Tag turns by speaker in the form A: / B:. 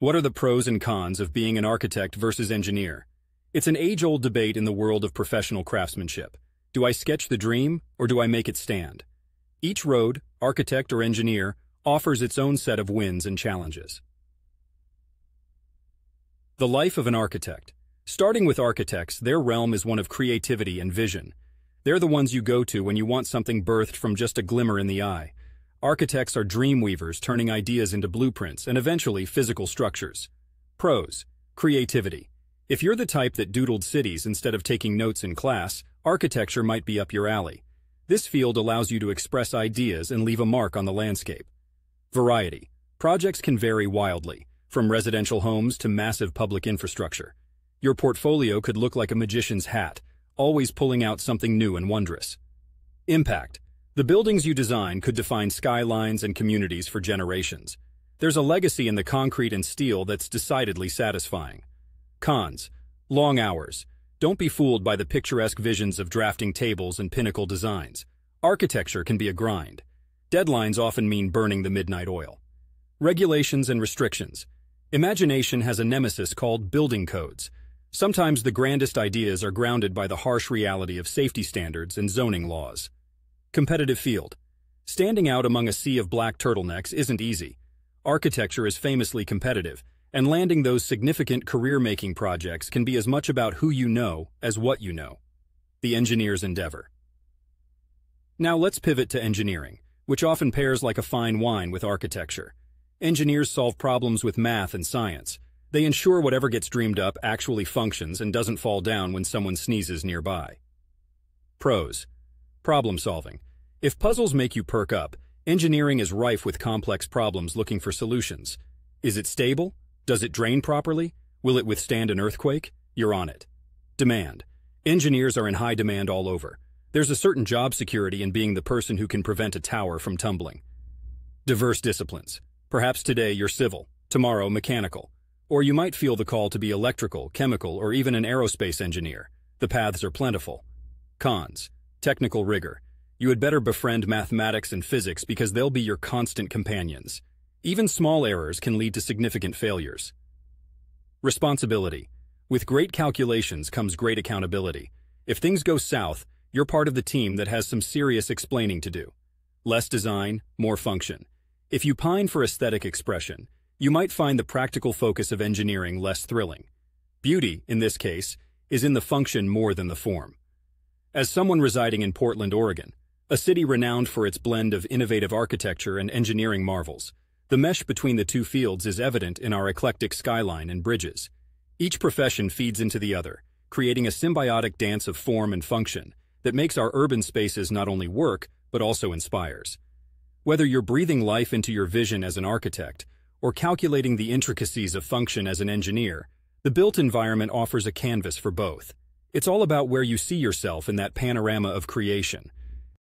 A: What are the pros and cons of being an architect versus engineer? It's an age-old debate in the world of professional craftsmanship. Do I sketch the dream, or do I make it stand? Each road, architect or engineer, offers its own set of wins and challenges. The life of an architect. Starting with architects, their realm is one of creativity and vision. They're the ones you go to when you want something birthed from just a glimmer in the eye. Architects are dream weavers turning ideas into blueprints and eventually physical structures. Pros. Creativity. If you're the type that doodled cities instead of taking notes in class, architecture might be up your alley. This field allows you to express ideas and leave a mark on the landscape. Variety. Projects can vary wildly, from residential homes to massive public infrastructure. Your portfolio could look like a magician's hat, always pulling out something new and wondrous. Impact. The buildings you design could define skylines and communities for generations. There's a legacy in the concrete and steel that's decidedly satisfying. Cons. Long hours. Don't be fooled by the picturesque visions of drafting tables and pinnacle designs. Architecture can be a grind. Deadlines often mean burning the midnight oil. Regulations and restrictions. Imagination has a nemesis called building codes. Sometimes the grandest ideas are grounded by the harsh reality of safety standards and zoning laws. Competitive field. Standing out among a sea of black turtlenecks isn't easy. Architecture is famously competitive, and landing those significant career-making projects can be as much about who you know as what you know. The engineer's endeavor. Now let's pivot to engineering, which often pairs like a fine wine with architecture. Engineers solve problems with math and science. They ensure whatever gets dreamed up actually functions and doesn't fall down when someone sneezes nearby. Pros. Problem solving. If puzzles make you perk up, engineering is rife with complex problems looking for solutions. Is it stable? Does it drain properly? Will it withstand an earthquake? You're on it. Demand. Engineers are in high demand all over. There's a certain job security in being the person who can prevent a tower from tumbling. Diverse disciplines. Perhaps today you're civil, tomorrow mechanical. Or you might feel the call to be electrical, chemical, or even an aerospace engineer. The paths are plentiful. Cons technical rigor. You had better befriend mathematics and physics because they'll be your constant companions. Even small errors can lead to significant failures. Responsibility. With great calculations comes great accountability. If things go south, you're part of the team that has some serious explaining to do. Less design, more function. If you pine for aesthetic expression, you might find the practical focus of engineering less thrilling. Beauty, in this case, is in the function more than the form. As someone residing in Portland, Oregon, a city renowned for its blend of innovative architecture and engineering marvels, the mesh between the two fields is evident in our eclectic skyline and bridges. Each profession feeds into the other, creating a symbiotic dance of form and function that makes our urban spaces not only work, but also inspires. Whether you're breathing life into your vision as an architect or calculating the intricacies of function as an engineer, the built environment offers a canvas for both. It's all about where you see yourself in that panorama of creation,